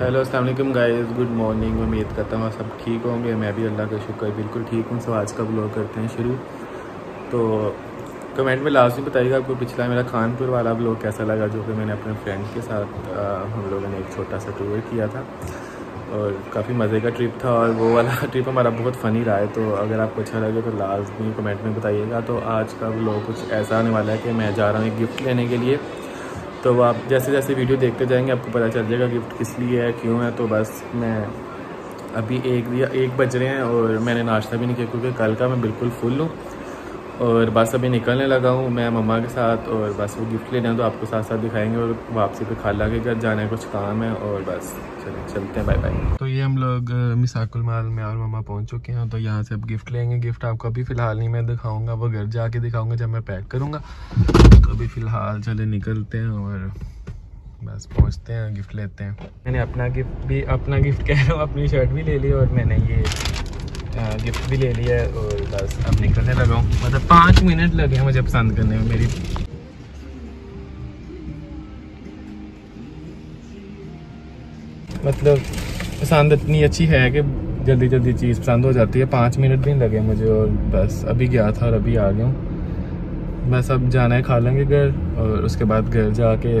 Hello अस्सलाम guys good morning उम्मीद करता हूँ सब ठीक होंगे। मैं भी अल्लाह का शुक्र बिल्कुल ठीक हूँ। सो आज का ब्लॉग करते हैं शुरू। तो कमेंट में लास्ट में बताइएगा आपको पिछला मेरा खानपुर वाला ब्लॉग कैसा लगा, जो कि मैंने अपने फ्रेंड के साथ हम लोगों ने एक छोटा सा टूर किया था। और काफ़ी मज़े का ट्रिप था और वो वाला ट्रिप हमारा बहुत फ़नी रहा है। तो अगर आपको अच्छा लगे तो लास्ट में कमेंट में बताइएगा। तो आज का ब्लॉग कुछ ऐसा आने वाला है कि मैं जा रहा हूँ एक गिफ्ट लेने के लिए। तो आप जैसे जैसे वीडियो देखते जाएँगे, आपको पता चल जाएगा गिफ्ट किस लिए है, क्यों है तो बस मैं अभी एक दिया एक बज रहे हैं और मैंने नाश्ता भी नहीं किया क्योंकि कल का मैं बिल्कुल फुल हूँ। और बस अभी निकलने लगा हूँ मैं मम्मा के साथ और बस वो गिफ्ट लेने तो आपको साथ साथ दिखाएँगे और वापसी पे खाला के घर जाना है, कुछ काम है और बस चलिए चलते हैं बाय बाय तो ये हम लोग मिसाकुल माल में और मम्मा पहुँच चुके हैं तो यहाँ से अब गिफ्ट लेंगे। गिफ्ट आपको अभी फ़िलहाल नहीं मैं दिखाऊँगा, वो घर जाके दिखाऊँगा जब मैं पैक करूँगा। अभी फ़िलहाल चले निकलते हैं और बस पहुँचते हैं गिफ्ट लेते हैं। मैंने अपना गिफ्ट भी अपना गिफ्ट कह रहा हूँ, अपनी शर्ट भी ले ली और मैंने ये गिफ्ट भी ले लिया है और बस अब निकलने लगा हूँ। मतलब पाँच मिनट लगे हैं मुझे पसंद करने में, मेरी मतलब पसंद इतनी अच्छी है कि जल्दी जल्दी चीज़ पसंद हो जाती है। पाँच मिनट भी लगे मुझे और बस अभी गया था और अभी आ गया हूँ। बस अब जाना है खा लेंगे घर और उसके बाद घर जाके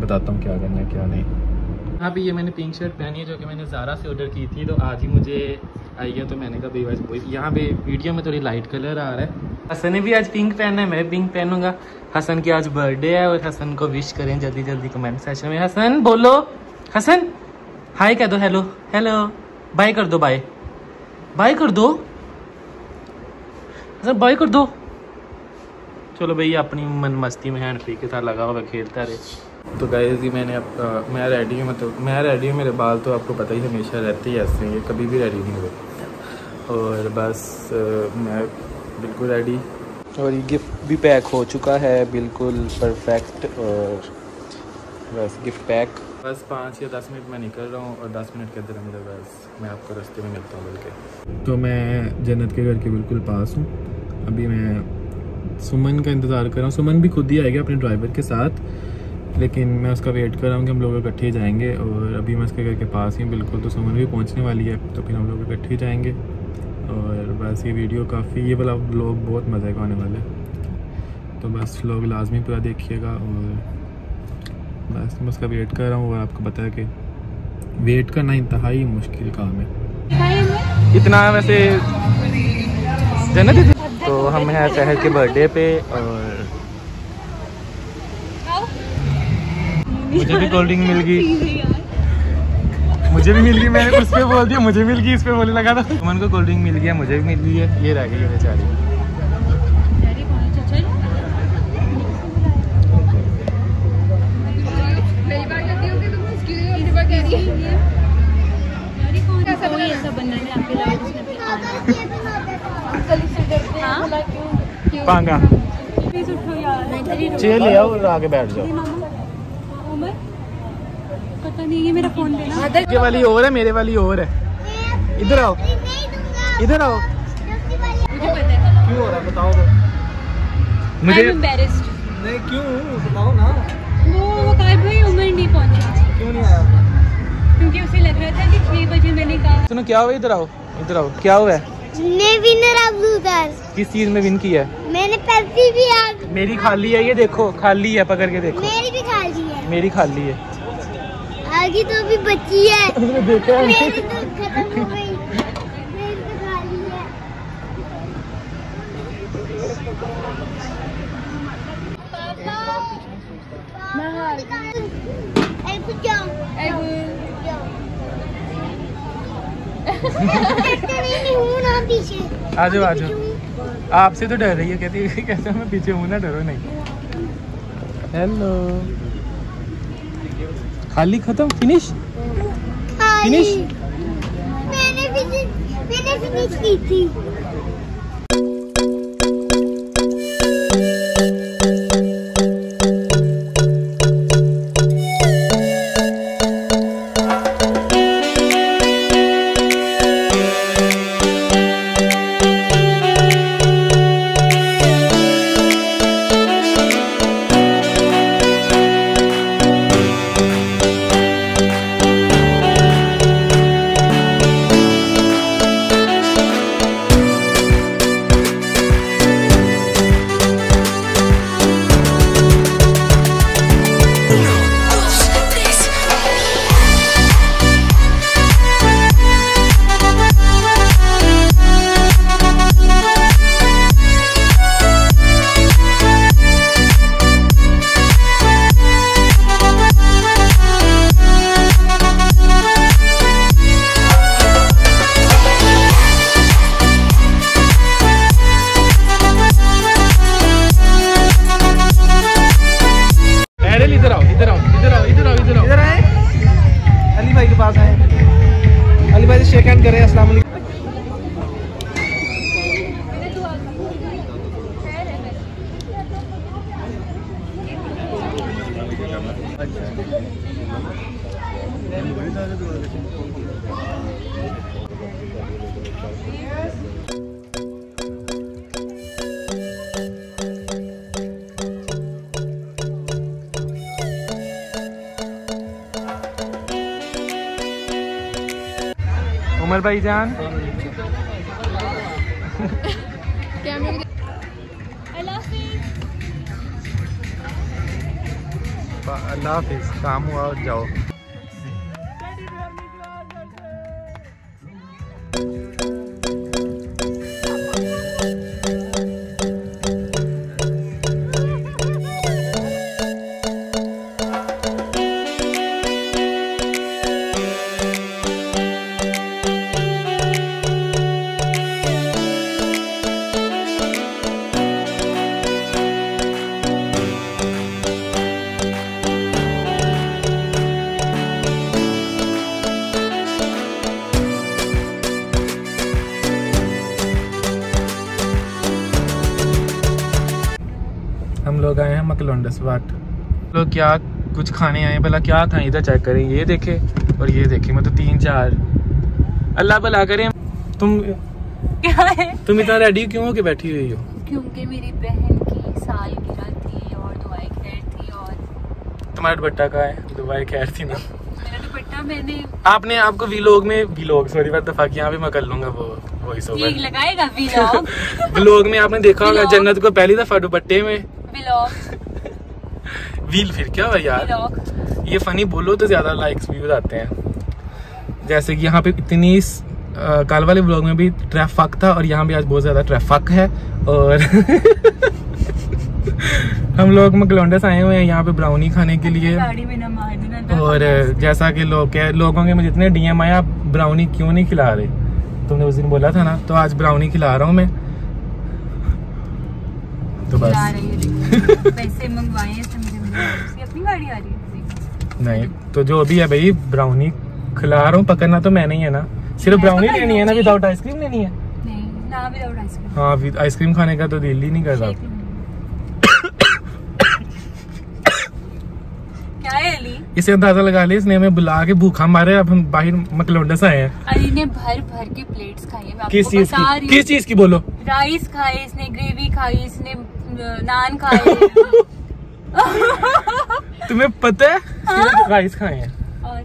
बताता हूँ क्या करना है, क्या नहीं। अभी ये मैंने पिंक शर्ट पहनी है जो कि मैंने ज़ारा से ऑर्डर की थी तो आज ही मुझे आई है तो मैंने कहा भाई वैसे यहाँ पे वीडियो में थोड़ी लाइट कलर आ रहा है। हसन ने भी आज पिंक पहनना है, मैं पिंक पहनूँगा। हसन की आज बर्थडे है और हसन को विश करें जल्दी जल्दी कमेंट सेक्शन में। हसन, बोलो। हसन हाय कह दो हेलो हेलो बाय कर दो बाय बाय कर दो। हसन बाय कर दो। चलो भैया अपनी मन मस्ती में हैंड फ्री के साथ लगा हुआ खेलता रहे। तो गए जी मैंने अब मैं रेडी हूँ मतलब मैं रेडी हूँ मेरे बाल तो आपको पता ही हमेशा रहते ही ऐसे हैं कभी भी रेडी नहीं हुए और बस आ, मैं बिल्कुल रेडी और ये गिफ्ट भी पैक हो चुका है बिल्कुल परफेक्ट और बस गिफ्ट पैक बस पाँच या दस मिनट में निकल रहा हूँ और दस मिनट के अंदर अंदर बस मैं आपको रास्ते में मिलता हूँ बल्कि तो मैं जन्नत के घर के बिल्कुल पास हूँ। अभी मैं सुमन का इंतज़ार कर रहा हूँ। सुमन भी खुद ही आएगा अपने ड्राइवर के साथ लेकिन मैं उसका वेट कर रहा हूँ कि हम लोग इकट्ठे जाएँगे और अभी मैं उसके घर के पास ही बिल्कुल तो सुमन भी पहुँचने वाली है तो फिर हम लोग इकट्ठे जाएँगे। और बस ये वीडियो काफ़ी ये वाला ब्लॉग बहुत मज़े का आने वाला है। तो बस लोग लाजमी पूरा देखिएगा और बस मैं उसका वेट कर रहा हूँ और आपको बताया कि। वेट करना इंतहाई मुश्किल काम है। इतना वैसे जन्नत तो हम हैं शहर के बर्थडे पे और मुझे भी कोल्ड ड्रिंक मिल गई। मुझे भी मिल गई मैंने उस पर बोल दिया मुझे मिल गई इस पर बोलने लगा था। सुमन को कोल्ड ड्रिंक मिल गया मुझे भी मिल गई है ये रह गई है बेचारी। पांगा। चेयर ले आओ आगे बैठ जाओ। पता नहीं ये मेरा फ़ोन देना। ये वाली और है मेरे वाली और है। इधर आओ। इधर आओ। मुझे पता है। क्यों हो रहा है बताओ तो। मुझे एम्बैरेस्ड नहीं क्यों? बताओ ना। वो वो काय भाई उमर नहीं पहुँचा। क्यों नहीं आया? क्योंकि उसे लग रहा था कि छह बजे मैंने कहा। सुनो क्या हुआ? इधर आओ। इधर आओ। क्या हुआ? है ने सर किस चीज़ में विन किया? है मैंने पेप्सी भी आज मेरी खाली है ये देखो खाली है पकड़ के देखो। मेरी भी खाली है। मेरी खाली है। आगे तो अभी बची है। देखा मेरी तो खत्म हो गई। मेरी तो आ जाओ आ जाओ आपसे तो डर रही है कहती है कैसे मैं पीछे हूँ ना डरो नहीं। हेलो खाली खत्म? फिनिश फिनिश मैंने फिनिश मैंने फिनिश की थी। अली भाई शेक हैंड करें असल जान अल्लाह हाफिज काम हुआ और जाओ मकलोंडस बाट लोग क्या कुछ खाने आए? भला क्या खाएँ इधर चेक करें ये देखे और ये देखे। मतलब तीन चार। अल्लाह भला करें। तुम क्या है? तुम इतना रेडी क्यों होके बैठी हुई हो? क्योंकि मेरी बहन की सालगिरह थी और दुआई खैर थी और तुम्हारा दुपट्टा का है? दुबई खैर थी ना। मैंने आपने आपको वीलोग में वीलोग सॉरी बात दफ़ा यहाँ भी मैं कर लूँगा वो वॉइस ओवर लगाएगा व्लॉग व्लॉग में आपने देखा होगा। जन्नत को पहली दफ़ा दुपट्टे में। व्लॉग व्हील फिर क्या हुआ यार? ये फनी बोलो तो ज़्यादा लाइक्स व्यूज़ आते हैं। जैसे कि यहाँ पे इतनी अ, वाले ब्लॉग में भी ट्रैफक था और यहाँ भी आज बहुत ज़्यादा ट्रैफक है और हम लोग मकलोंडस आए हुए हैं यहाँ पे ब्राउनी खाने के लिए। देना और जैसा कि लोग कह लोगों के मुझे इतने डीएम आए आप ब्राउनी क्यों नहीं खिला रहे? तुमने उस दिन बोला था ना तो आज ब्राउनी खिला रहा हूँ मैं। तो बस। पैसे मंगवाए अपनी गाड़ी आ रही है नहीं तो जो अभी है भाई ब्राउनी खिला रहा हूँ पकड़ना तो मैंने ही है ना। सिर्फ़ ब्राउनी लेनी है ना विदाउट आइसक्रीम लेनी है? नहीं ना विदाउट आइसक्रीम हाँ आइसक्रीम खाने का तो दिल ही नहीं करता शेक लूँगी। क्या है अली? इसे अंदाज़ा लगा ले इसने हमें बुला के भूखा मारे अब हम बाहर मकलोंडस आए हैं। अली ने भर भर के प्लेट्स खाई है। किस चीज़ की? रही किस चीज़ की बोलो? राइस खाए इसने ग्रेवी खाई इसने नान खाए तुम्हें पता है? सिर्फ़ राइस खाए हैं। और?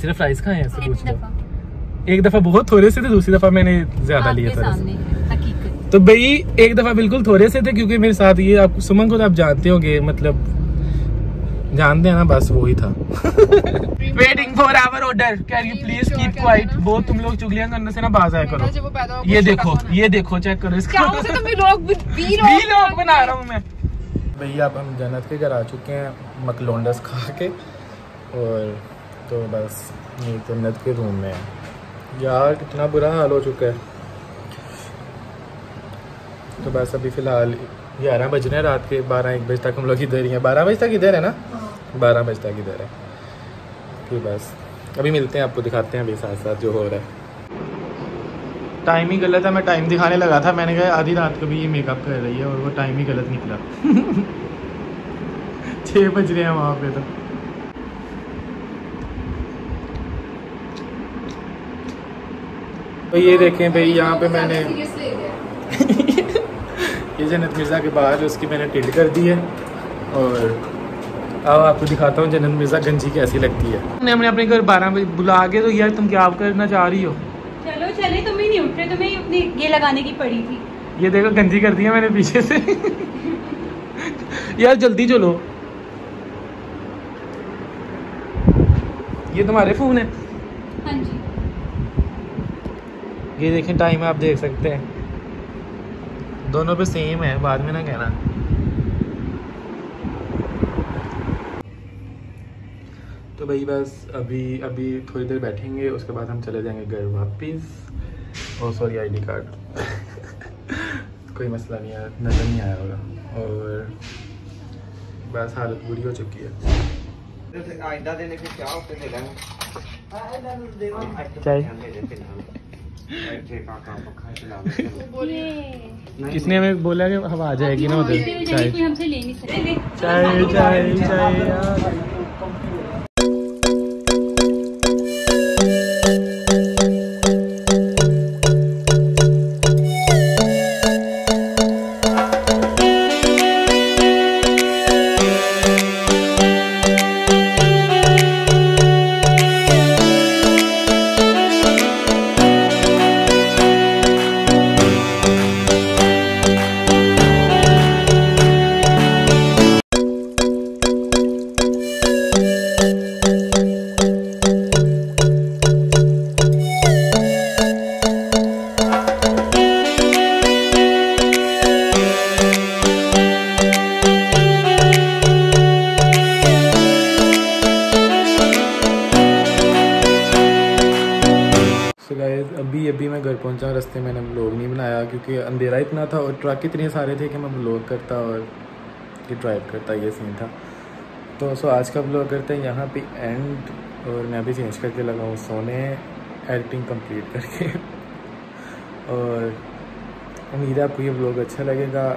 सिर्फ़ राइस खाए हैं पूछ लो। एक दफ़ा बहुत थोड़े से थे दूसरी दफ़ा मैंने ज़्यादा लिए था सामने हकीकत। तो भाई एक दफ़ा बिल्कुल थोड़े से थे क्योंकि मेरे साथ ये आप सुमन को तो आप जानते होगे मतलब जानते हैं ना बस वो ही था। Waiting for our order can you please keep quiet वो तुम लोग चुगलियाँ करने से ना बाज आया करो। ये देखो ये देखो चेक करो इसका। तो वीलॉग बना रहा हूँ मैं। भैया अब हम जन्नत के घर आ चुके हैं मकलोंडस खा के। और तो बस ये जन्नत के रूम में है। यार कितना बुरा हाल हो चुका है। तो बस अभी फ़िलहाल ग्यारह बज रहे हैं रात के बारह एक बजे तक हम लोग इधर ही हैं। बारह बजे तक इधर है ना? बारह बजे तक इधर है। फिर बस अभी मिलते हैं आपको दिखाते हैं अभी साथ साथ जो हो रहा है। टाइम ही गलत है मैं टाइम दिखाने लगा था। मैंने कहा आधी रात को भी ये मेकअप कर रही है और वो टाइम ही गलत निकला। छः बज रहे हैं वहाँ पे तो। तो ये देखें भाई यहाँ पे मैंने ये जन्नत मिर्ज़ा के बाहर उसकी मैंने टिल्ड कर दी है। और अब आपको दिखाता हूँ जन्नत मिर्ज़ा गंजी कैसी लगती है। हमने हमने अपने घर बारह बजे बुला के तो यार तुम क्या करना चाह रही हो? चलो चले तुम ही नहीं उठ रहे तुम्हें अपनी ये लगाने की पड़ी थी। ये देखो गंजी कर दी है मैंने पीछे से। यार जल्दी चलो। ये तुम्हारे फ़ोन है? हाँ जी। ये देखें टाइम आप देख सकते हैं। दोनों पे सेम है बाद में ना कहना। तो भाई बस अभी अभी थोड़ी देर बैठेंगे उसके बाद हम चले जाएँगे घर वापस। और सॉरी आईडी कार्ड कोई मसला नहीं आया नज़र नहीं आया होगा। और बस हालत बुरी हो चुकी है। आइंदा दिन फिर क्या होते मिलेंगे किसने हमें बोला कि हवा आ जाएगी ना उधर? चाय। हमसे ले नहीं सकते। चाय चाय चाय यार। क्योंकि अंधेरा इतना था और ट्रक इतने सारे थे कि मैं व्लॉग करता और कि ड्राइव करता, ये सीन था। तो सो आज का ब्लॉग करते हैं, यहाँ पे एंड और मैं अभी चेंज करके लगा हूँ सोने एडिटिंग कंप्लीट करके। और उम्मीद है आपको ये ब्लॉग अच्छा लगेगा।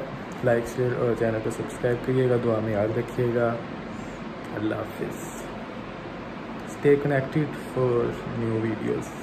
लाइक शेयर और चैनल को सब्सक्राइब करिएगा, दुआ में याद रखिएगा। अल्लाह हाफिज़। Stay connected for new videos